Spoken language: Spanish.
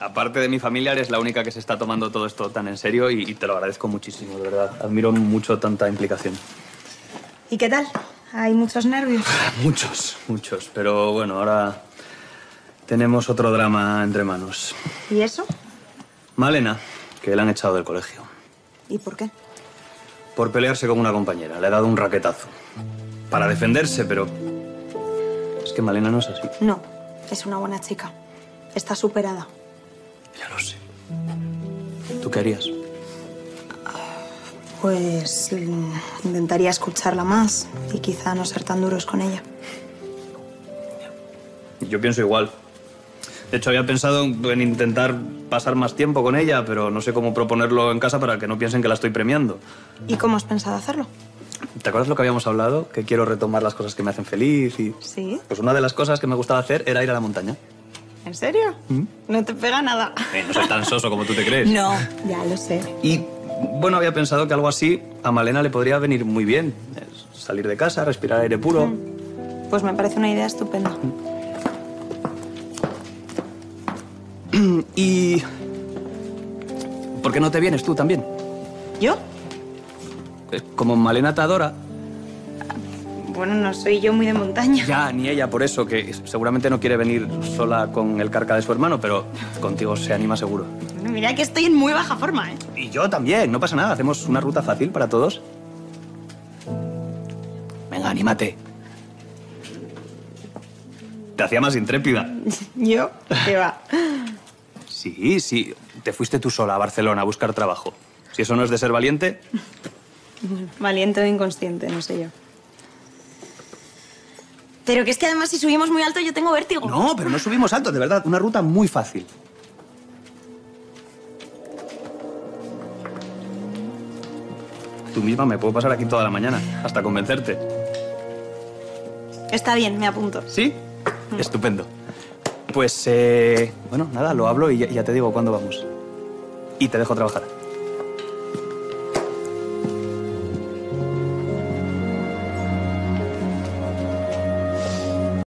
aparte de mi familia, eres la única que se está tomando todo esto tan en serio y, y te lo agradezco muchísimo, de verdad. Admiro mucho tanta implicación. ¿Y qué tal? ¿Hay muchos nervios? Muchos, muchos. Pero bueno, ahora tenemos otro drama entre manos. ¿Y eso? Malena, que la han echado del colegio. ¿Y por qué? Por pelearse con una compañera. Le ha dado un raquetazo. Para defenderse, pero... Es que Malena no es así. No, es una buena chica. Está superada. Ya lo sé. ¿Tú qué harías? Pues mm, intentaría escucharla más y quizá no ser tan duros con ella. Yo pienso igual. De hecho, había pensado en intentar pasar más tiempo con ella, pero no sé cómo proponerlo en casa para que no piensen que la estoy premiando. ¿Y cómo has pensado hacerlo? ¿Te acuerdas lo que habíamos hablado? Que quiero retomar las cosas que me hacen feliz y... ¿Sí? Pues una de las cosas que me gustaba hacer era ir a la montaña. ¿En serio? No te pega nada. Eh, no soy tan soso como tú te crees. No, ya lo sé. Y bueno, había pensado que algo así a Malena le podría venir muy bien. Salir de casa, respirar aire puro. Pues me parece una idea estupenda. Y... ¿Por qué no te vienes tú también? ¿Yo? Eh, Como Malena te adora, Bueno, no soy yo muy de montaña. ya ni ella por eso, que seguramente no quiere venir sola con el carca de su hermano, pero contigo se anima seguro. Bueno, Mira que estoy en muy baja forma, ¿eh? Y yo también, no pasa nada, hacemos una ruta fácil para todos. Venga, anímate. Te hacía más intrépida. ¿Yo? ¿Qué va? Sí, sí, te fuiste tú sola a Barcelona a buscar trabajo. Si eso no es de ser valiente, Valiente o inconsciente, no sé yo. Pero que es que además si subimos muy alto yo tengo vértigo. No, pero no subimos alto, de verdad. Una ruta muy fácil. Tú misma me puedo pasar aquí toda la mañana, hasta convencerte. Está bien, me apunto. ¿Sí? Estupendo. Pues, eh, bueno, nada, lo hablo y ya, ya te digo cuándo vamos. Y te dejo trabajar.